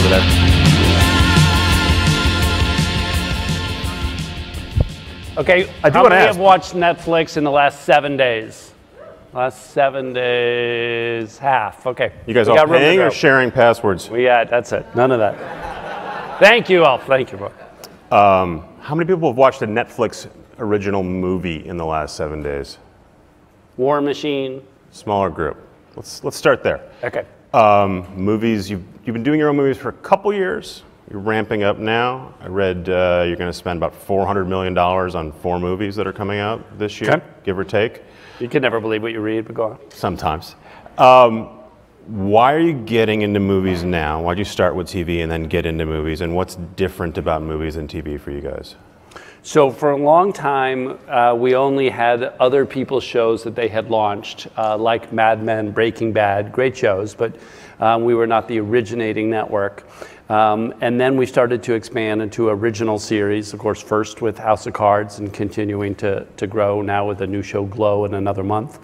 over there. Okay, I do how wanna many ask- have watched Netflix in the last seven days? Last seven days, half. Okay. You guys We all to paying or sharing passwords? We got, that's it. None of that. Thank you, Alf. Thank you, bro. Um, how many people have watched a Netflix original movie in the last seven days? War Machine. Smaller group. Let's let's start there. Okay. Um, movies. You've you've been doing your own movies for a couple years. You're ramping up now. I read uh, you're going to spend about 400 million dollars on four movies that are coming out this year, Okay. give or take. You can never believe what you read, but go on. Sometimes. Um, why are you getting into movies now? Why'd you start with TV and then get into movies? And what's different about movies and TV for you guys? So for a long time, uh, we only had other people's shows that they had launched, uh, like Mad Men, Breaking Bad, great shows, but um, we were not the originating network. Um, and then we started to expand into original series, of course, first with House of Cards and continuing to, to grow now with the new show Glow in another month.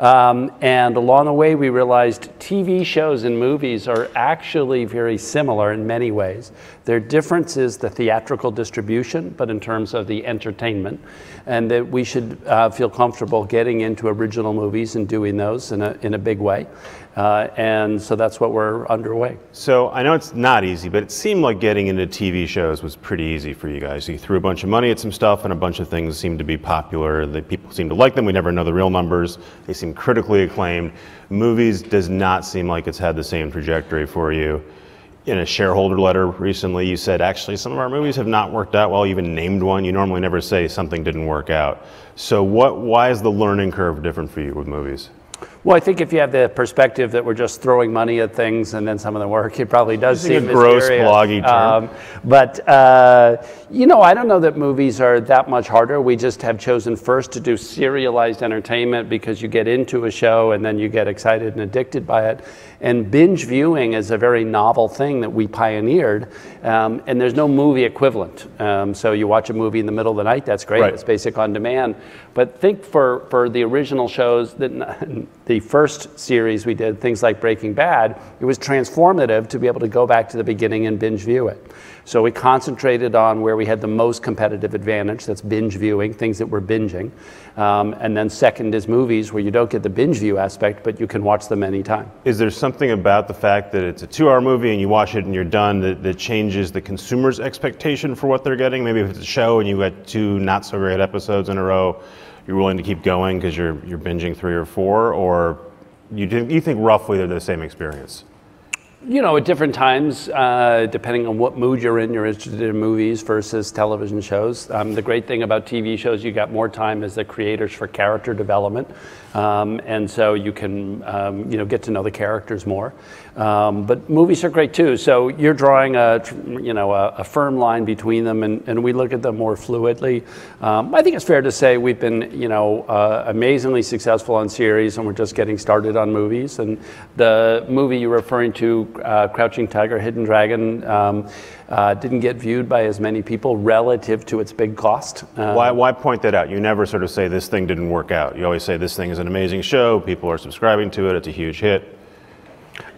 Um, and along the way, we realized TV shows and movies are actually very similar in many ways. Their difference is the theatrical distribution, but in terms of the entertainment, and that we should uh, feel comfortable getting into original movies and doing those in a, in a big way. Uh, and so that's what we're underway. So I know it's not easy, but it seemed like getting into TV shows was pretty easy for you guys. You threw a bunch of money at some stuff, and a bunch of things seemed to be popular. The people seemed to like them. We never know the real numbers. They seem critically acclaimed. Movies does not seem like it's had the same trajectory for you. In a shareholder letter recently, you said actually some of our movies have not worked out well. You even named one. You normally never say something didn't work out. So what? Why is the learning curve different for you with movies? Well, I think if you have the perspective that we're just throwing money at things and then some of them work, it probably does Using seem a gross bloggy term. Um, but uh, you know, I don't know that movies are that much harder. We just have chosen first to do serialized entertainment because you get into a show and then you get excited and addicted by it. And binge viewing is a very novel thing that we pioneered, um, and there's no movie equivalent. Um, so you watch a movie in the middle of the night, that's great. Right. It's basic on demand. But think for, for the original shows, that the first series we did, things like Breaking Bad, it was transformative to be able to go back to the beginning and binge view it. So we concentrated on where we had the most competitive advantage, that's binge viewing, things that we're binging. Um, and then second is movies, where you don't get the binge view aspect, but you can watch them anytime. Is there something about the fact that it's a two hour movie and you watch it and you're done that, that changes the consumer's expectation for what they're getting? Maybe if it's a show and you get two not so great episodes in a row, you're willing to keep going because you're, you're binging three or four, or you, you think roughly they're the same experience? You know, at different times, uh, depending on what mood you're in, you're interested in movies versus television shows. Um, the great thing about TV shows, you got more time as the creators for character development, um, and so you can, um, you know, get to know the characters more. Um, but movies are great too. So you're drawing a, you know, a, a firm line between them, and, and we look at them more fluidly. Um, I think it's fair to say we've been, you know, uh, amazingly successful on series, and we're just getting started on movies. And the movie you're referring to, uh, Crouching Tiger, Hidden Dragon, um, uh, didn't get viewed by as many people relative to its big cost. Uh, Why, why point that out? You never sort of say this thing didn't work out. You always say this thing is an amazing show, people are subscribing to it, it's a huge hit.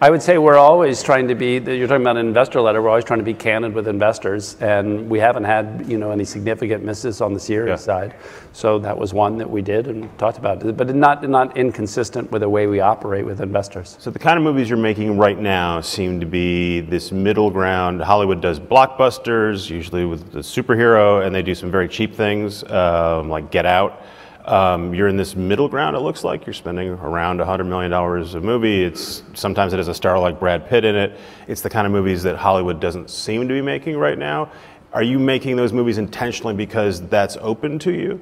I would say we're always trying to be. You're talking about an investor letter. We're always trying to be candid with investors, and we haven't had you know any significant misses on the series Yeah. side. So that was one that we did and talked about, it, but not not inconsistent with the way we operate with investors. So the kind of movies you're making right now seem to be this middle ground. Hollywood does blockbusters, usually with the superhero, and they do some very cheap things um, like Get Out. Um, you're in this middle ground. It looks like you're spending around $100 million a movie. It's sometimes it has a star like Brad Pitt in it. It's the kind of movies that Hollywood doesn't seem to be making right now. Are you making those movies intentionally because that's open to you?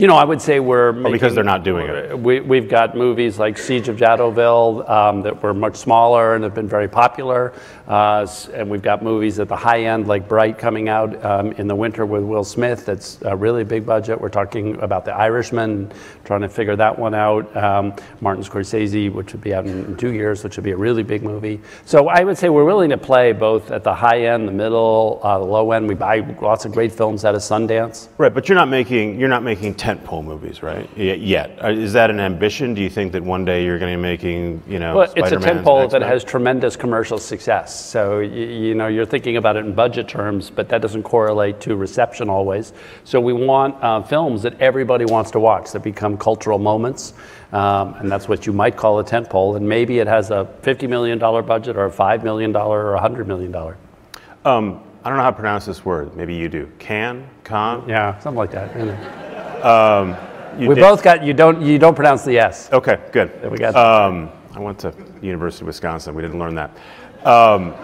You know, I would say we're Or because they're not doing it? We, we've got movies like Siege of Jadotville um, that were much smaller and have been very popular, uh, and we've got movies at the high end like Bright coming out um, in the winter with Will Smith. That's a really big budget. We're talking about The Irishman, trying to figure that one out. Um, Martin Scorsese, which would be out in, in two years, which would be a really big movie. So I would say we're willing to play both at the high end, the middle, uh, the low end. We buy lots of great films out of Sundance. Right, but you're not making you're not making 10 tentpole movies, right? Yet, Uh, is that an ambition? Do you think that one day you're going to be making, you know, Well, it's a tentpole that has tremendous commercial success. So you know you're thinking about it in budget terms, but that doesn't correlate to reception always. So we want uh, films that everybody wants to watch that become cultural moments, um, and that's what you might call a tentpole. And maybe it has a $50 million budget, or a $5 million, or a $100 million. Um, I don't know how to pronounce this word. Maybe you do. Can? Con? Yeah, something like that. You We did- both got you. Don't you don't pronounce the S. Okay, good. There we go. Um, I went to University of Wisconsin. We didn't learn that. Um,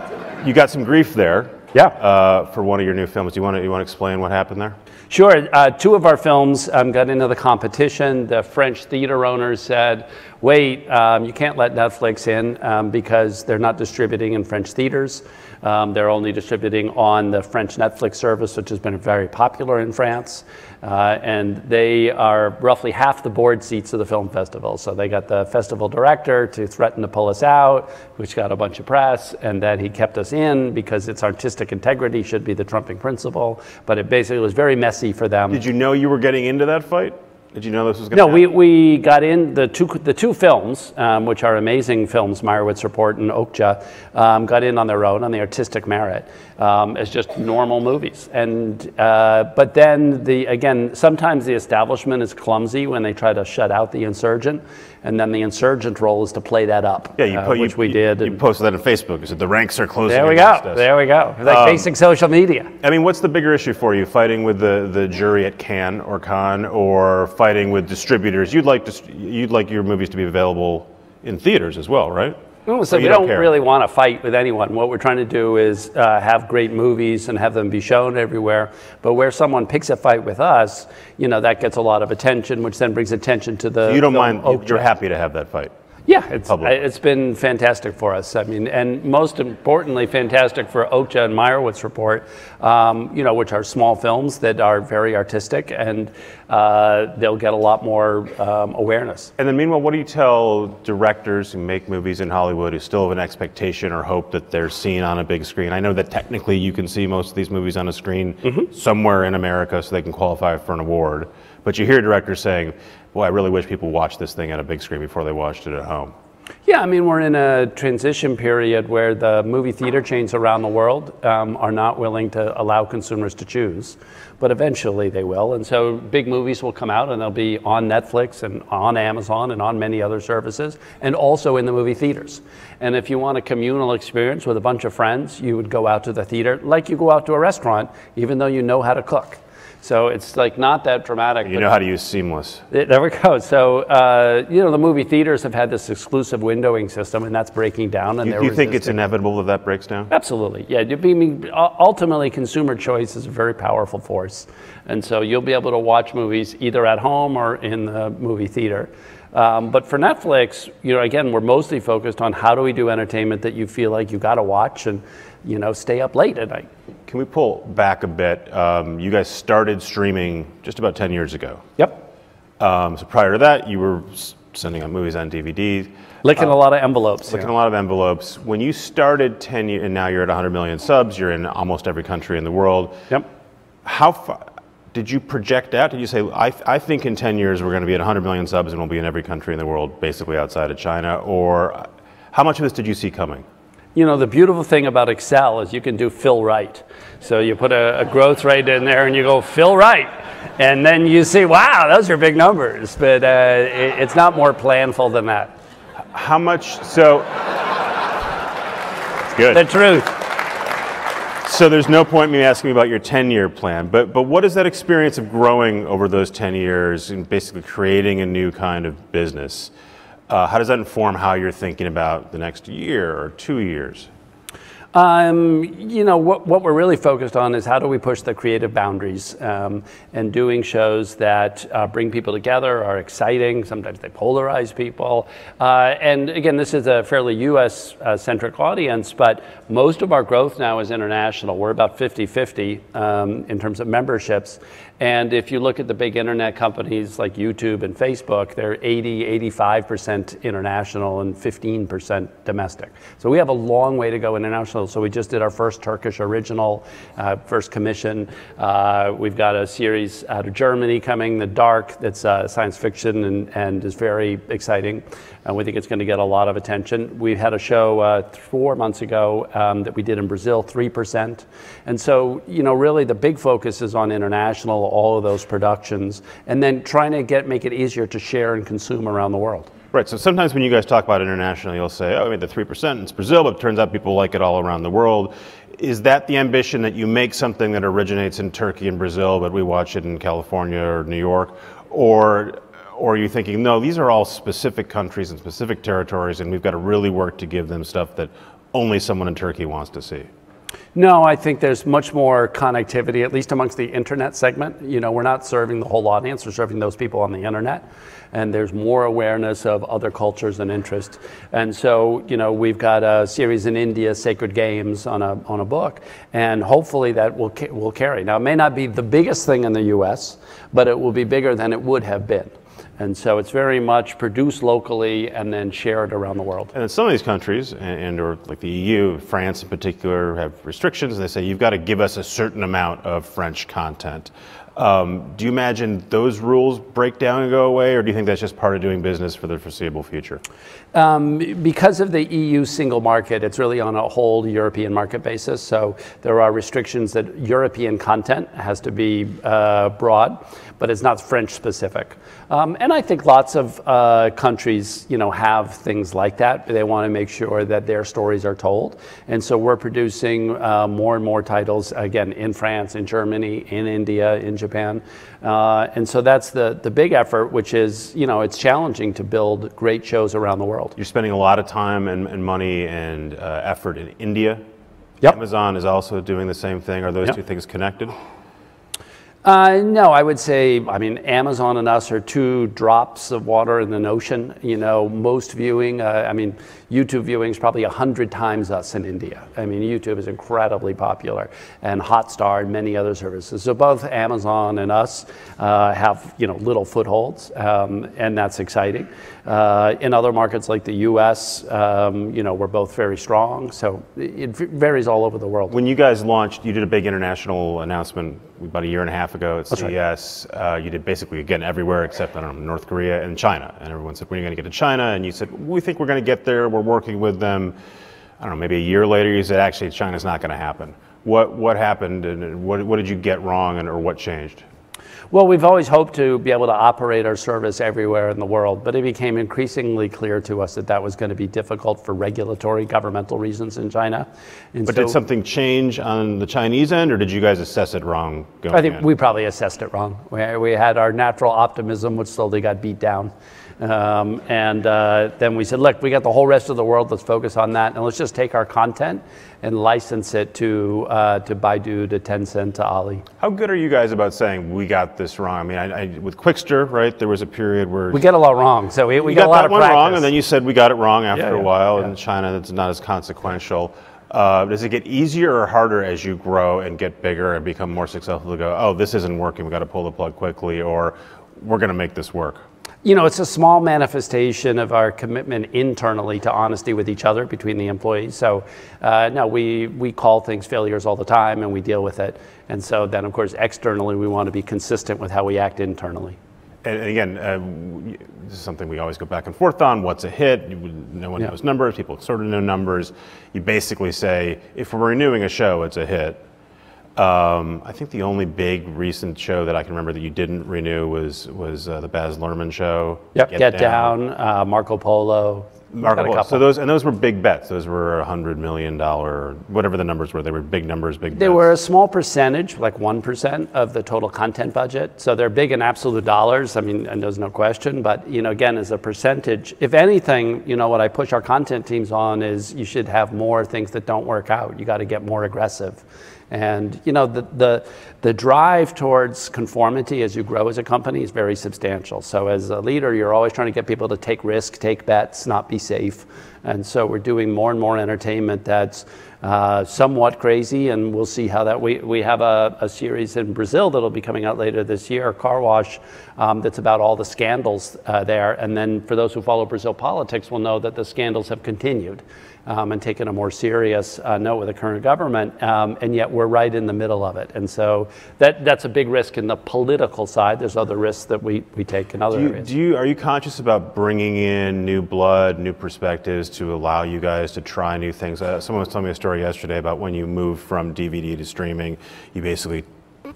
you got some grief there. Yeah. Uh, for one of your new films. Do you want to you want to explain what happened there? Sure. Uh, two of our films um, got into the competition. The French theater owners said, wait, um, you can't let Netflix in um, because they're not distributing in French theaters. Um, they're only distributing on the French Netflix service, which has been very popular in France. Uh, and they are roughly half the board seats of the film festival. So they got the festival director to threaten to pull us out, which got a bunch of press, and then he kept us in because its artistic integrity should be the trumping principle. But it basically was very messy for them. Did you know you were getting into that fight? Did you know this was going No, to we, we got in the two, the two films, um, which are amazing films, Meyerowitz Report and Okja, um, got in on their own on the artistic merit um, as just normal movies. And, uh, but then, the, again, sometimes the establishment is clumsy when they try to shut out the insurgent, and then the insurgent role is to play that up, Yeah, you uh, put, which you, we did. You and posted that on Facebook. You said the ranks are closing. there we go. us." There we go. Like basic social media. I mean, what's the bigger issue for you? Fighting with the, the jury at Cannes or Cannes, or fighting with distributors? You'd like to, you'd like your movies to be available in theaters as well, right? No, so we you don't, really want to fight with anyone. What we're trying to do is uh, have great movies and have them be shown everywhere. But where someone picks a fight with us, you know, that gets a lot of attention, which then brings attention to the. You don't mind. Okja. You're happy to have that fight. Yeah, it's, public. it's been fantastic for us. I mean, and most importantly, fantastic for Okja and Meyerowitz Report, um, you know, which are small films that are very artistic and uh, they'll get a lot more um, awareness. And then, meanwhile, what do you tell directors who make movies in Hollywood who still have an expectation or hope that they're seen on a big screen? I know that technically you can see most of these movies on a screen Mm-hmm. somewhere in America so they can qualify for an award. But you hear directors saying, Boy, I really wish people watched this thing on a big screen before they watched it at home. Yeah, I mean, we're in a transition period where the movie theater chains around the world um, are not willing to allow consumers to choose, but eventually they will. And so big movies will come out and they'll be on Netflix and on Amazon and on many other services and also in the movie theaters. And if you want a communal experience with a bunch of friends, you would go out to the theater like you go out to a restaurant, even though you know how to cook. So it's like not that dramatic. You know how to use Seamless. there we go. So, uh, you know, the movie theaters have had this exclusive windowing system, and that's breaking down. And Do they're you think it's inevitable that that breaks down? Absolutely, yeah. I mean, ultimately, consumer choice is a very powerful force, and so you'll be able to watch movies either at home or in the movie theater. Um, but for Netflix, you know, again, we're mostly focused on how do we do entertainment that you feel like you got to watch and, you know, stay up late at night. Can we pull back a bit? Um, you guys started streaming just about 10 years ago. Yep, Um, so prior to that, you were sending out movies on DVD, licking a lot of envelopes. looking a lot of envelopes. When you started 10 years, and now you're at 100 million subs, you're in almost every country in the world. Yep. How far did you project out? Did you say, I, I think in 10 years we're going to be at 100 million subs and we'll be in every country in the world, basically outside of China? Or how much of this did you see coming? You know, the beautiful thing about Excel is you can do fill right. So you put a, a growth rate in there and you go fill right. And then you see, wow, those are big numbers. But uh, it, it's not more planful than that. How much? So, it's good. The truth. So there's no point in me asking about your 10-year plan, but but what is that experience of growing over those 10 years and basically creating a new kind of business? Uh, how does that inform how you're thinking about the next year or two years? Um, you know, what, what we're really focused on is how do we push the creative boundaries um, and doing shows that uh, bring people together, are exciting. Sometimes they polarize people. Uh, and again, this is a fairly US uh, centric audience, but most of our growth now is international. We're about 50 50 um, in terms of memberships. And if you look at the big internet companies like YouTube and Facebook, they're 80, 85% international and 15% domestic. So we have a long way to go international. So we just did our first Turkish original, uh, first commission. Uh, we've got a series out of Germany coming, The Dark, that's uh, science fiction and, and is very exciting. And we think it's going to get a lot of attention. We had a show uh, four months ago um, that we did in Brazil, 3%. And so, you know, really the big focus is on international, all of those productions, and then trying to get make it easier to share and consume around the world. Right. So sometimes when you guys talk about international, you'll say, "Oh, I made the three percent. It's Brazil," but it turns out people like it all around the world. Is that the ambition that you make something that originates in Turkey and Brazil, but we watch it in California or New York, or or are you thinking, no, these are all specific countries and specific territories, and we've got to really work to give them stuff that only someone in Turkey wants to see? No, I think there's much more connectivity, at least amongst the internet segment. You know, we're not serving the whole audience, we're serving those people on the internet. And there's more awareness of other cultures and interests. And so, you know, we've got a series in India, Sacred Games, on a, on a book. And hopefully that will, will carry. Now, it may not be the biggest thing in the US, but it will be bigger than it would have been. And so it's very much produced locally and then shared around the world. And in some of these countries, and, and, or like the EU, France in particular, have restrictions. And they say you've got to give us a certain amount of French content. Um, do you imagine those rules break down and go away, or do you think that's just part of doing business for the foreseeable future? Um, because of the EU single market, it's really on a whole European market basis. So there are restrictions that European content has to be uh, broad, but it's not French specific. Um, and I think lots of uh, countries, you know, have things like that. They want to make sure that their stories are told. And so we're producing uh, more and more titles, again, in France, in Germany, in India, in Japan. Uh, and so that's the, the big effort, which is, you know, it's challenging to build great shows around the world. You're spending a lot of time and, and money and uh, effort in India. Yep. Amazon is also doing the same thing. Are those yep. two things connected? Uh, no, I would say, I mean, Amazon and us are two drops of water in the ocean. You know, most viewing, uh, I mean, YouTube viewing is probably 100 times us in India. I mean, YouTube is incredibly popular, and Hotstar and many other services. So both Amazon and us uh, have, you know, little footholds, um, and that's exciting. Uh, in other markets like the US, um, you know, we're both very strong. So it varies all over the world. When you guys launched, you did a big international announcement about a year and a half ago at CES. Right. Uh, you did basically again everywhere except I don't know North Korea and China. And everyone said, "When are you going to get to China?" And you said, "We think we're going to get there. We're working with them." I don't know. Maybe a year later, you said, "Actually, China's not going to happen." What what happened, and what what did you get wrong, and or what changed? Well, we've always hoped to be able to operate our service everywhere in the world, but it became increasingly clear to us that that was going to be difficult for regulatory governmental reasons in China. And but so, did something change on the Chinese end, or did you guys assess it wrong? I think in? we probably assessed it wrong. We, we had our natural optimism, which slowly got beat down. Um, and uh, then we said, look, we got the whole rest of the world. Let's focus on that, and let's just take our content and license it to uh, to Baidu, to Tencent, to Ali. How good are you guys about saying we got this wrong? I mean, I, I, with Qwikster, right? There was a period where we get a lot wrong. So we, we got, got, a lot that of one practice. wrong, and then you said we got it wrong after yeah, yeah, a while. yeah. In China, that's not as consequential. Uh, does it get easier or harder as you grow and get bigger and become more successful to go, oh, this isn't working, we got to pull the plug quickly, or we're going to make this work? You know, it's a small manifestation of our commitment internally to honesty with each other between the employees. So, uh, no, we, we call things failures all the time and we deal with it. And so then, of course, externally, we want to be consistent with how we act internally. And again, uh, this is something we always go back and forth on. What's a hit? No one yeah. knows numbers. People sort of know numbers. You basically say, if we're renewing a show, it's a hit. Um, I think the only big recent show that I can remember that you didn't renew was was uh, the Baz Luhrmann show. Yep, Get, Get Down, Down uh, Marco Polo. Marco Polo. So those and those were big bets. Those were a hundred million dollar, whatever the numbers were. They were big numbers, big. They bets. were a small percentage, like one percent of the total content budget. So they're big in absolute dollars. I mean, and there's no question. But you know, again, as a percentage, if anything, you know, what I push our content teams on is you should have more things that don't work out. You got to get more aggressive. And you know the, the, the drive towards conformity as you grow as a company is very substantial. So as a leader, you're always trying to get people to take risk, take bets, not be safe. And so we're doing more and more entertainment that's uh, somewhat crazy, and we'll see how that. We, we have a, a series in Brazil that'll be coming out later this year, Car Wash, um, that's about all the scandals uh, there. And then for those who follow Brazil politics will know that the scandals have continued um, and taken a more serious uh, note with the current government, um, and yet we're right in the middle of it. And so that, that's a big risk in the political side. There's other risks that we, we take in other do you, areas. Do you, are you conscious about bringing in new blood, new perspectives to allow you guys to try new things? Uh, someone was telling me a story yesterday about when you moved from DVD to streaming, you basically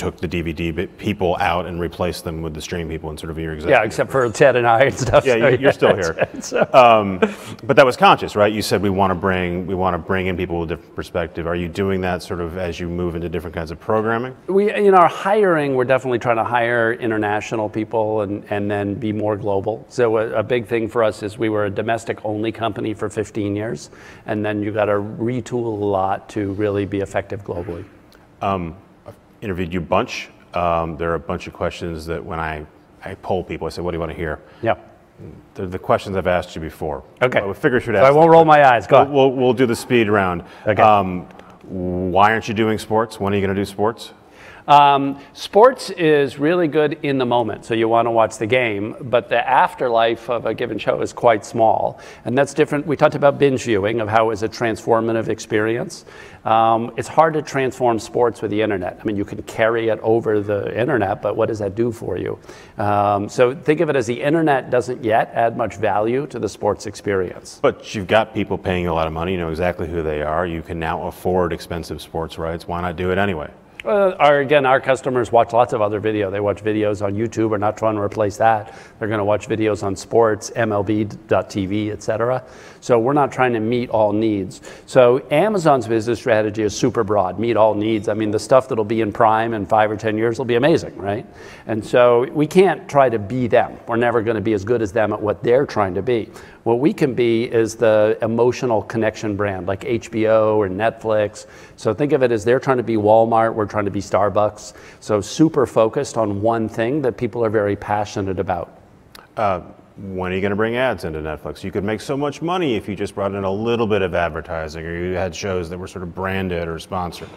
took the DVD people out and replaced them with the stream people and sort of your executive. Yeah, except for Ted and I and stuff. Yeah, so you're yeah, still here. So. Um, but that was conscious, right? You said we want to bring we want to bring in people with a different perspective. Are you doing that sort of as you move into different kinds of programming? We, in our hiring, we're definitely trying to hire international people and, and then be more global. So a, a big thing for us is we were a domestic only company for 15 years, and then you've got to retool a lot to really be effective globally. Um, interviewed you a bunch. Um, there are a bunch of questions that when I, I poll people, I say, what do you want to hear? Yeah. They're the questions I've asked you before. Okay. I figure should ask. So I won't roll my eyes. Go we'll, we'll, we'll, do the speed round. Okay. Um, why aren't you doing sports? When are you going to do sports? Um, sports is really good in the moment, so you want to watch the game, but the afterlife of a given show is quite small. And that's different. We talked about binge viewing, of how it's a transformative experience. Um, it's hard to transform sports with the internet. I mean, you can carry it over the internet, but what does that do for you? Um, so think of it as the internet doesn't yet add much value to the sports experience. But you've got people paying a lot of money, you know exactly who they are. You can now afford expensive sports rights. Why not do it anyway? Uh, our, again, our customers watch lots of other video. They watch videos on YouTube. We're not trying to replace that. They're going to watch videos on sports, MLB.tv, et cetera. So we're not trying to meet all needs. So Amazon's business strategy is super broad, meet all needs. I mean, the stuff that'll be in Prime in five or 10 years will be amazing, right? And so we can't try to be them. We're never going to be as good as them at what they're trying to be. What we can be is the emotional connection brand, like HBO or Netflix. So think of it as they're trying to be Walmart, we're trying to be Starbucks. So super focused on one thing that people are very passionate about. Uh, when are you going to bring ads into Netflix? You could make so much money if you just brought in a little bit of advertising or you had shows that were sort of branded or sponsored.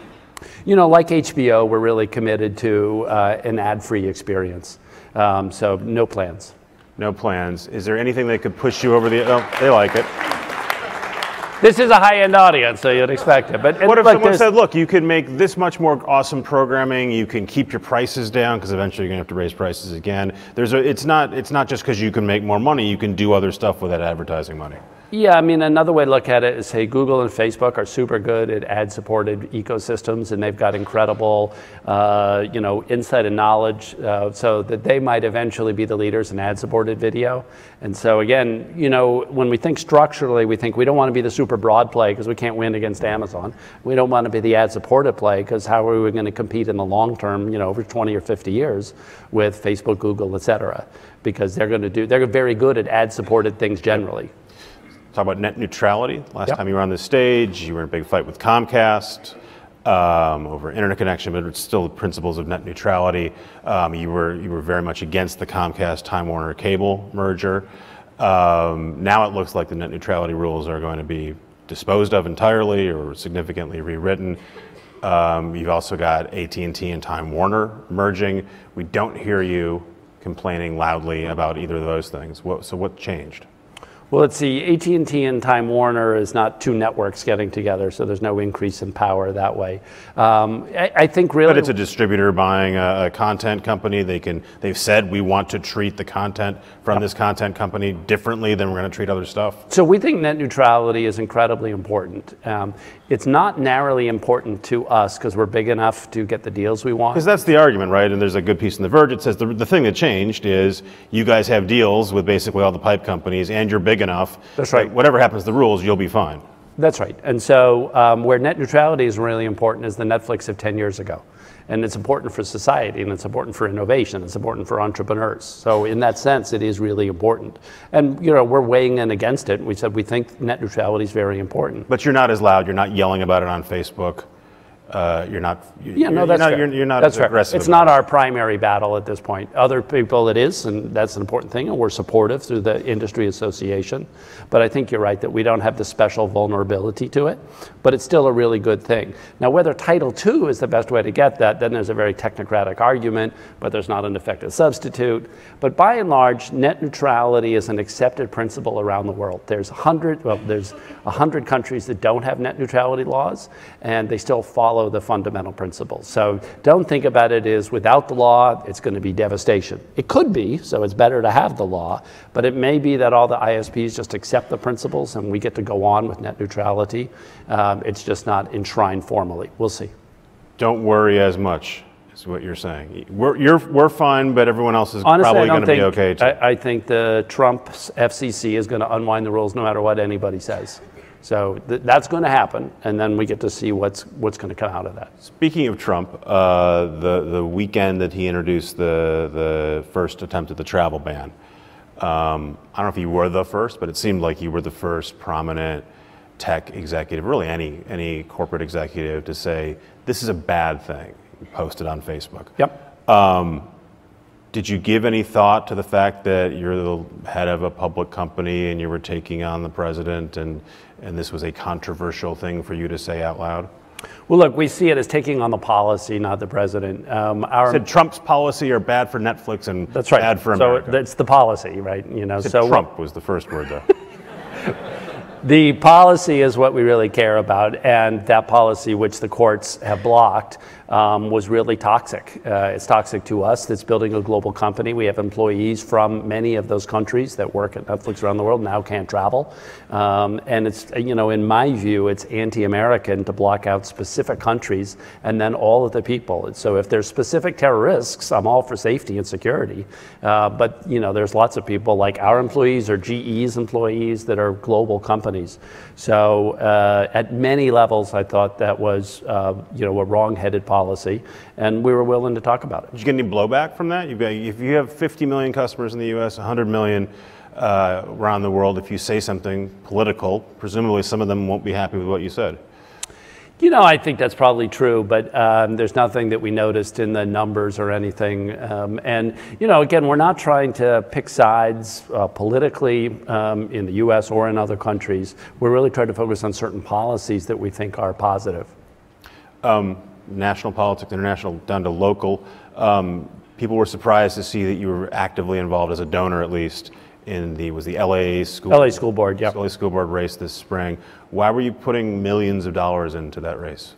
You know, like HBO, we're really committed to uh, an ad free experience. Um, so, no plans. No plans. Is there anything that could push you over the. Oh, they like it. This is a high-end audience, so you'd expect it. But what if someone said, "Look, you can make this much more awesome programming. You can keep your prices down because eventually you're going to have to raise prices again." There's a. It's not. It's not just because you can make more money. You can do other stuff with that advertising money. Yeah, I mean, another way to look at it is say Google and Facebook are super good at ad supported ecosystems and they've got incredible, uh, you know, insight and knowledge uh, so that they might eventually be the leaders in ad supported video. And so, again, you know, when we think structurally, we think we don't want to be the super broad play because we can't win against Amazon. We don't want to be the ad supported play because how are we going to compete in the long term, you know, over 20 or 50 years with Facebook, Google, et cetera? Because they're going to do, they're very good at ad supported things generally talk about net neutrality. Last yep. time you were on this stage, you were in a big fight with Comcast um, over internet connection, but it's still the principles of net neutrality. Um, you were you were very much against the Comcast Time Warner Cable merger. Um, now it looks like the net neutrality rules are going to be disposed of entirely or significantly rewritten. Um, you've also got AT&T and Time Warner merging. We don't hear you complaining loudly about either of those things. What, so what changed? Well, let's see. AT&T and Time Warner is not two networks getting together, so there's no increase in power that way. Um, I, I, think really, but it's a distributor buying a, a, content company. They can. They've said we want to treat the content from this content company differently than we're going to treat other stuff. So we think net neutrality is incredibly important. Um, it's not narrowly important to us because we're big enough to get the deals we want. Because that's the argument, right? And there's a good piece in The Verge. It says the, the thing that changed is you guys have deals with basically all the pipe companies, and you're big enough. That's right. whatever happens to the rules, you'll be fine. That's right. And so, um, where net neutrality is really important is the Netflix of 10 years ago. And it's important for society, and it's important for innovation, it's important for entrepreneurs. So, in that sense, it is really important. And, you know, we're weighing in against it. We said we think net neutrality is very important. But you're not as loud, you're not yelling about it on Facebook uh, you're not. Yeah, no, you're that's not, fair. You're, you're not that's fair. aggressive. It's not our primary battle at this point. Other people it is, and that's an important thing, and we're supportive through the industry association. But I think you're right that we don't have the special vulnerability to it, but it's still a really good thing. Now, whether Title II is the best way to get that, then there's a very technocratic argument, but there's not an effective substitute. But by and large, net neutrality is an accepted principle around the world. There's 100, well, there's 100 countries that don't have net neutrality laws, and they still follow the fundamental principles. So don't think about it as without the law, it's going to be devastation. It could be, so it's better to have the law, but it may be that all the ISPs just accept the principles and we get to go on with net neutrality. Um, it's just not enshrined formally. We'll see. Don't worry as much. Is what you're saying. We're you're we're fine, but everyone else is Honestly, probably going to be okay too. I, I think the Trump FCC is going to unwind the rules no matter what anybody says. So th- that's going to happen, and then we get to see what's what's going to come out of that. Speaking of Trump, uh, the the weekend that he introduced the the first attempt at the travel ban, um, I don't know if you were the first, but it seemed like you were the first prominent tech executive, really any any corporate executive, to say this is a bad thing. You posted on Facebook. Yep. Did you give any thought to the fact that you're the head of a public company and you were taking on the president, and and this was a controversial thing for you to say out loud? Well, look, we see it as taking on the policy, not the president. Um, our Said Trump's policy are bad for Netflix and that's right. bad for so America. that's the policy, right? You know, so Trump was the first word, though. The policy is what we really care about, and that policy, which the courts have blocked, um, was really toxic. Uh, it's toxic to us that's building a global company. We have employees from many of those countries that work at Netflix around the world now can't travel. Um, and it's, you know, in my view, it's anti American to block out specific countries and then all of the people. So if there's specific terror risks, I'm all for safety and security. Uh, but, you know, there's lots of people like our employees or GE's employees that are global companies. So uh, at many levels, I thought that was, uh, you know, a wrong-headed policy, and we were willing to talk about it. Did you get any blowback from that? You've got, if you have 50 million customers in the U.S., 100 million uh, around the world, if you say something political, presumably some of them won't be happy with what you said. You know, I think that's probably true, but um, there's nothing that we noticed in the numbers or anything. Um, and, you know, again, we're not trying to pick sides uh, politically um, in the US or in other countries. We're really trying to focus on certain policies that we think are positive. National politics, international, down to local. Um, people were surprised to see that you were actively involved as a donor, at least, in the was the LA school LA School Board, yeah. LA school board race this spring. Why were you putting millions of dollars into that race?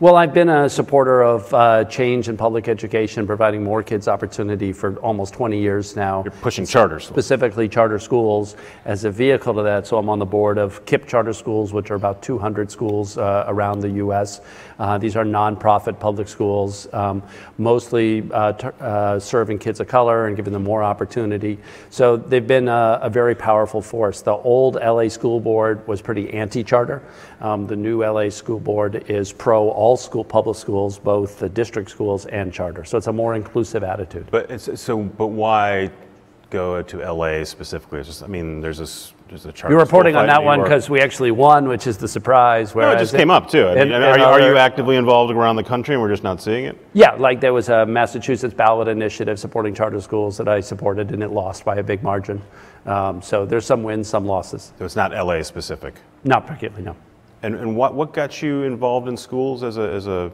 Well, I've been a supporter of uh, change in public education, providing more kids opportunity for almost 20 years now. You're pushing charter schools. specifically charter schools as a vehicle to that. So I'm on the board of KIPP charter schools, which are about 200 schools uh, around the U.S. Uh, these are nonprofit public schools, um, mostly uh, uh, serving kids of color and giving them more opportunity. So they've been a, a very powerful force. The old LA school board was pretty anti-charter. Um, the new LA school board is pro all school public schools, both the district schools and charter. So it's a more inclusive attitude. But it's, so, but why go to LA specifically? It's just, I mean, there's this, there's a charter. You're reporting on that one because we actually won, which is the surprise. No, it whereas just came up too. I mean, in- I are, you, are you actively involved around the country and we're just not seeing it? Yeah, like there was a Massachusetts ballot initiative supporting charter schools that I supported, and it lost by a big margin. Um, so there's some wins, some losses. So it's not LA specific. Not particularly, no. And, and what, what got you involved in schools as a, as a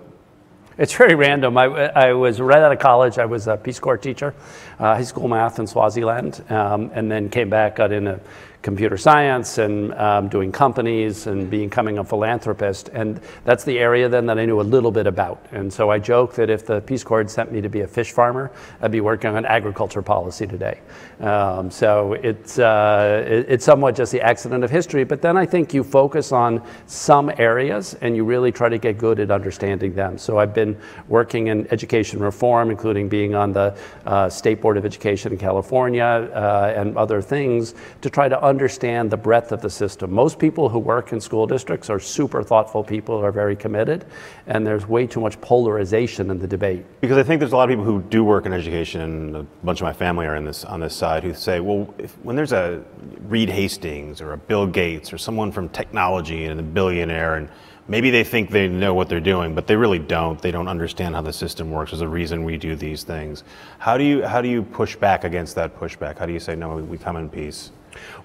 It's very random. I, I was right out of college. I was a Peace Corps teacher, uh, high school math in Swaziland, um, and then came back, got into computer science and um, doing companies and becoming a philanthropist. And that's the area then that I knew a little bit about. And so I joke that if the Peace Corps had sent me to be a fish farmer, I'd be working on agriculture policy today. Um, so it's, uh, it- it's somewhat just the accident of history. But then I think you focus on some areas and you really try to get good at understanding them. So I've been working in education reform, including being on the uh, State Board of Education in California uh, and other things to try to understand the breadth of the system. Most people who work in school districts are super thoughtful people, are very committed, and there's way too much polarization in the debate. Because I think there's a lot of people who do work in education, and a bunch of my family are in this on this side, who say, well, if, when there's a Reed Hastings or a Bill Gates or someone from technology and a billionaire, and maybe they think they know what they're doing, but they really don't. They don't understand how the system works. There's a reason we do these things. How do you how do you push back against that pushback? How do you say no? We come in peace.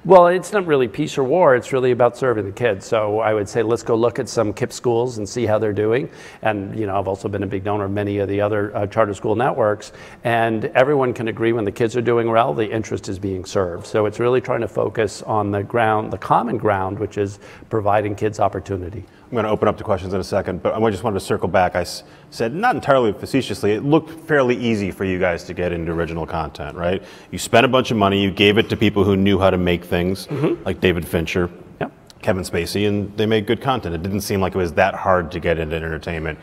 Well, it's not really peace or war. It's really about serving the kids. So I would say let's go look at some KIPP schools and see how they're doing. And you know, I've also been a big donor of many of the other uh, charter school networks. And everyone can agree when the kids are doing well, the interest is being served. So it's really trying to focus on the ground, the common ground, which is providing kids opportunity. I'm going to open up to questions in a second, but I just wanted to circle back. I said, not entirely facetiously, it looked fairly easy for you guys to get into original content, right? You spent a bunch of money, you gave it to people who knew how to make things, mm-hmm. like David Fincher, yep. Kevin Spacey, and they made good content. It didn't seem like it was that hard to get into entertainment.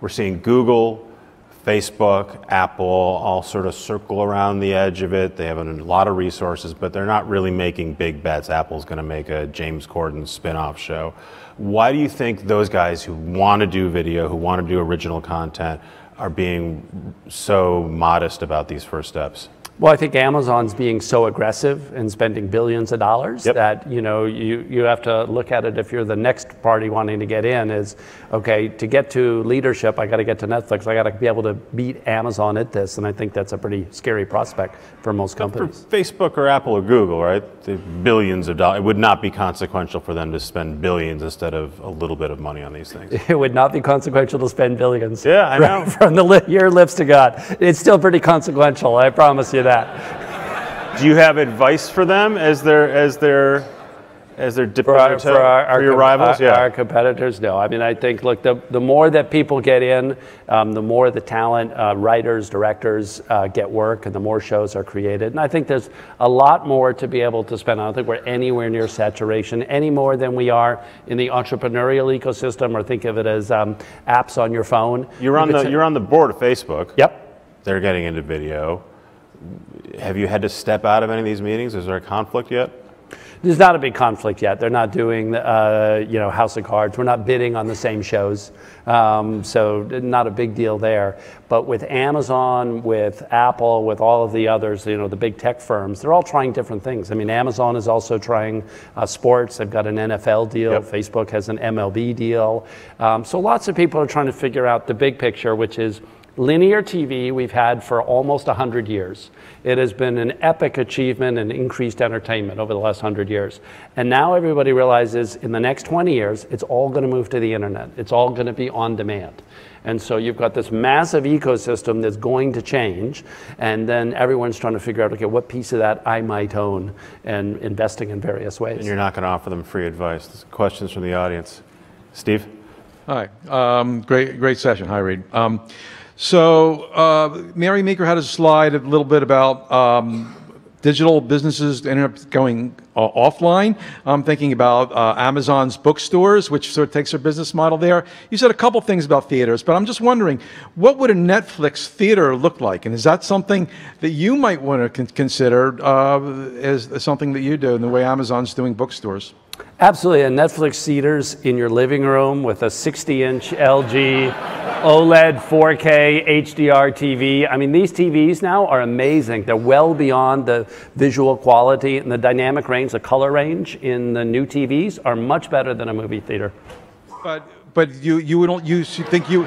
We're seeing Google, Facebook, Apple all sort of circle around the edge of it. They have a lot of resources, but they're not really making big bets. Apple's going to make a James Corden spin off show. Why do you think those guys who want to do video, who want to do original content, are being so modest about these first steps? Well, I think Amazon's being so aggressive and spending billions of dollars yep. that you know you, you have to look at it if you're the next party wanting to get in is okay to get to leadership I got to get to Netflix I got to be able to beat Amazon at this and I think that's a pretty scary prospect for most companies. For Facebook or Apple or Google, right? The billions of dollars. It would not be consequential for them to spend billions instead of a little bit of money on these things. It would not be consequential to spend billions. Yeah, I know. From the li- your lips to God, it's still pretty consequential. I promise you that. Do you have advice for them as their as their as they're dipping for, our, for, our, for your rivals? Our, yeah. our competitors, no. I mean, I think, look, the, the more that people get in, um, the more the talent, uh, writers, directors uh, get work, and the more shows are created. And I think there's a lot more to be able to spend. I don't think we're anywhere near saturation any more than we are in the entrepreneurial ecosystem, or think of it as um, apps on your phone. You're on the you're on the board of Facebook. Yep. They're getting into video. Have you had to step out of any of these meetings? Is there a conflict yet? There's not a big conflict yet. They're not doing, uh, you know, House of Cards. We're not bidding on the same shows, um, so not a big deal there. But with Amazon, with Apple, with all of the others, you know, the big tech firms, they're all trying different things. I mean, Amazon is also trying uh, sports. They've got an NFL deal. Yep. Facebook has an MLB deal. Um, so lots of people are trying to figure out the big picture, which is Linear TV we've had for almost 100 years. It has been an epic achievement and increased entertainment over the last 100 years. And now everybody realizes in the next 20 years, it's all going to move to the internet. It's all going to be on demand. And so you've got this massive ecosystem that's going to change, and then everyone's trying to figure out, okay, what piece of that I might own, and investing in various ways. And you're not going to offer them free advice. Questions from the audience. Steve? Hi. Um, great, great session. Hi, Reed. Um, so uh, Mary Meeker had a slide a little bit about um, digital businesses ended up going uh, offline. I'm thinking about uh, Amazon's bookstores, which sort of takes their business model there. You said a couple things about theaters, but I'm just wondering, what would a Netflix theater look like? And is that something that you might want to con- consider uh, as, as something that you do in the way Amazon's doing bookstores? Absolutely, a Netflix theaters in your living room with a 60-inch LG OLED 4K HDR TV. I mean, these TVs now are amazing. They're well beyond the visual quality and the dynamic range, the color range in the new TVs are much better than a movie theater. But but you you don't you think you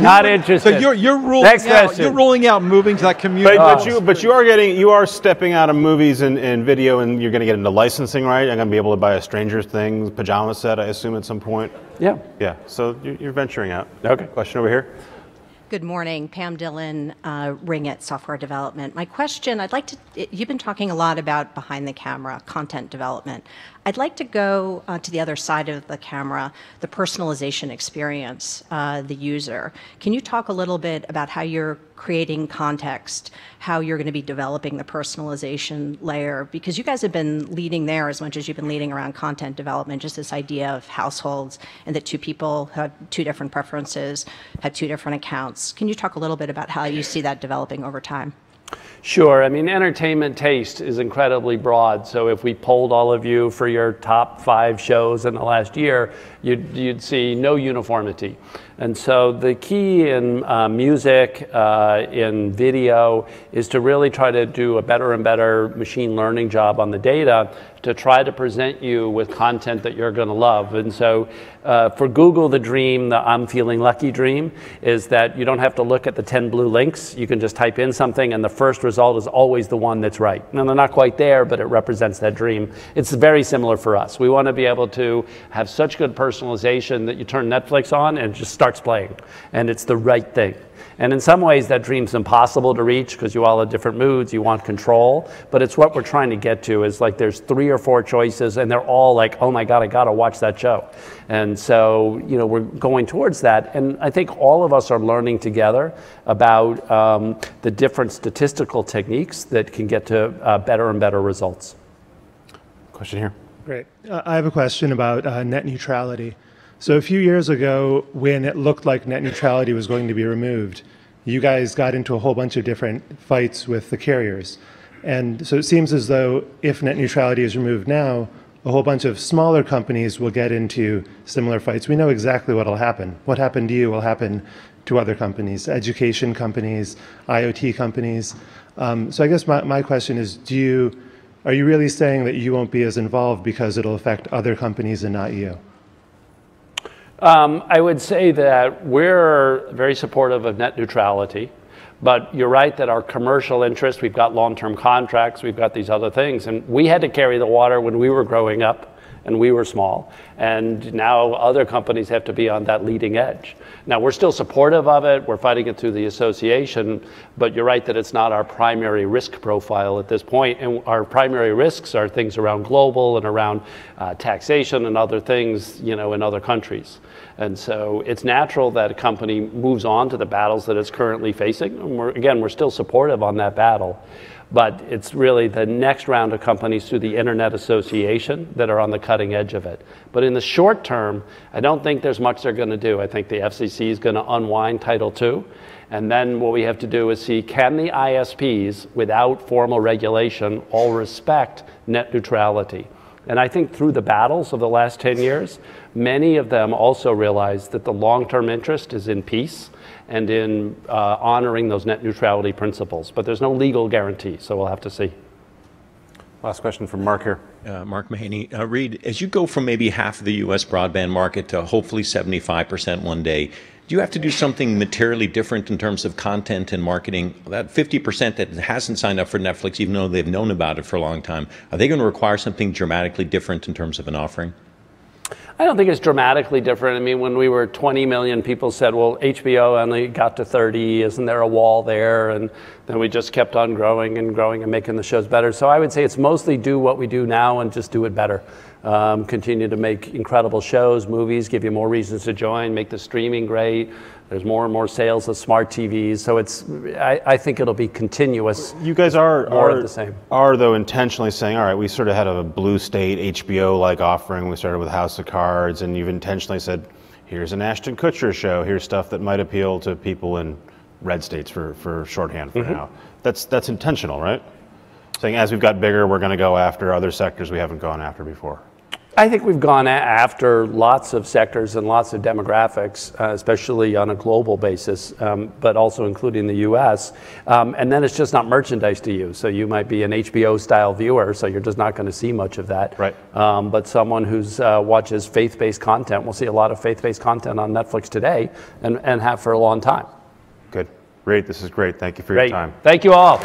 not interested. So you're you're ruling Next out question. you're ruling out moving to that community. But, but you but you are getting you are stepping out of movies and, and video and you're going to get into licensing, right? You're going to be able to buy a Stranger Things pajama set, I assume, at some point. Yeah. Yeah. So you're, you're venturing out. Okay. Question over here. Good morning, Pam Dillon, uh, Ringit Software Development. My question, I'd like to, you've been talking a lot about behind the camera content development. I'd like to go uh, to the other side of the camera, the personalization experience, uh, the user. Can you talk a little bit about how you're creating context, how you're going to be developing the personalization layer? Because you guys have been leading there as much as you've been leading around content development, just this idea of households and that two people have two different preferences, have two different accounts. Can you talk a little bit about how you see that developing over time? Sure. I mean, entertainment taste is incredibly broad. So if we polled all of you for your top five shows in the last year, you'd, you'd see no uniformity. And so the key in uh, music, uh, in video, is to really try to do a better and better machine learning job on the data to try to present you with content that you're going to love. And so uh, for Google, the dream, the I'm feeling lucky dream, is that you don't have to look at the 10 blue links. You can just type in something, and the first result is always the one that's right. Now, they're not quite there, but it represents that dream. It's very similar for us. We want to be able to have such good personalization that you turn Netflix on and just just starts playing, and it's the right thing. And in some ways, that dream's impossible to reach because you all have different moods, you want control. But it's what we're trying to get to is like there's three or four choices, and they're all like, oh my God, I gotta watch that show. And so, you know, we're going towards that. And I think all of us are learning together about um, the different statistical techniques that can get to uh, better and better results. Question here. Great. Uh, I have a question about uh, net neutrality. So a few years ago, when it looked like net neutrality was going to be removed, you guys got into a whole bunch of different fights with the carriers. And so it seems as though if net neutrality is removed now, a whole bunch of smaller companies will get into similar fights. We know exactly what will happen. What happened to you will happen to other companies, education companies, IoT companies. Um, so I guess my, my question is, do you, are you really saying that you won't be as involved because it'll affect other companies and not you? Um, I would say that we're very supportive of net neutrality, but you're right that our commercial interests, we've got long term contracts, we've got these other things, and we had to carry the water when we were growing up and we were small. And now other companies have to be on that leading edge. Now, we're still supportive of it, we're fighting it through the association, but you're right that it's not our primary risk profile at this point. And our primary risks are things around global and around uh, taxation and other things, you know, in other countries. And so it's natural that a company moves on to the battles that it's currently facing. And we're, again, we're still supportive on that battle. But it's really the next round of companies through the Internet Association that are on the cutting edge of it. But in the short term, I don't think there's much they're going to do. I think the FCC is going to unwind Title II. And then what we have to do is see can the ISPs, without formal regulation, all respect net neutrality? And I think through the battles of the last 10 years, many of them also realized that the long term interest is in peace and in uh, honoring those net neutrality principles. But there's no legal guarantee, so we'll have to see. Last question from Mark here. Uh, Mark Mahaney. Uh, Reed, as you go from maybe half of the U.S. broadband market to hopefully 75% one day, do you have to do something materially different in terms of content and marketing? That 50% that hasn't signed up for Netflix, even though they've known about it for a long time, are they going to require something dramatically different in terms of an offering? I don't think it's dramatically different. I mean, when we were 20 million, people said, well, HBO only got to 30. Isn't there a wall there? And then we just kept on growing and growing and making the shows better. So I would say it's mostly do what we do now and just do it better. Um, continue to make incredible shows, movies, give you more reasons to join, make the streaming great, there's more and more sales of smart TVs, so it's. I, I think it'll be continuous. You guys are more are, the same. Are though intentionally saying, all right, we sort of had a blue state HBO like offering. We started with House of Cards, and you've intentionally said, here's an Ashton Kutcher show. Here's stuff that might appeal to people in red states for for shorthand for mm-hmm. now. That's that's intentional, right? Saying as we've got bigger, we're going to go after other sectors we haven't gone after before. I think we've gone after lots of sectors and lots of demographics, uh, especially on a global basis, um, but also including the US. Um, and then it's just not merchandise to you. So you might be an HBO style viewer, so you're just not going to see much of that. Right. Um, but someone who uh, watches faith based content will see a lot of faith based content on Netflix today and, and have for a long time. Good. Great. This is great. Thank you for great. your time. Thank you all.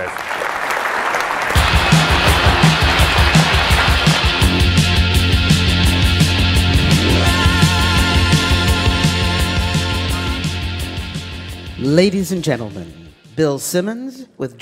Ladies and gentlemen, Bill Simmons with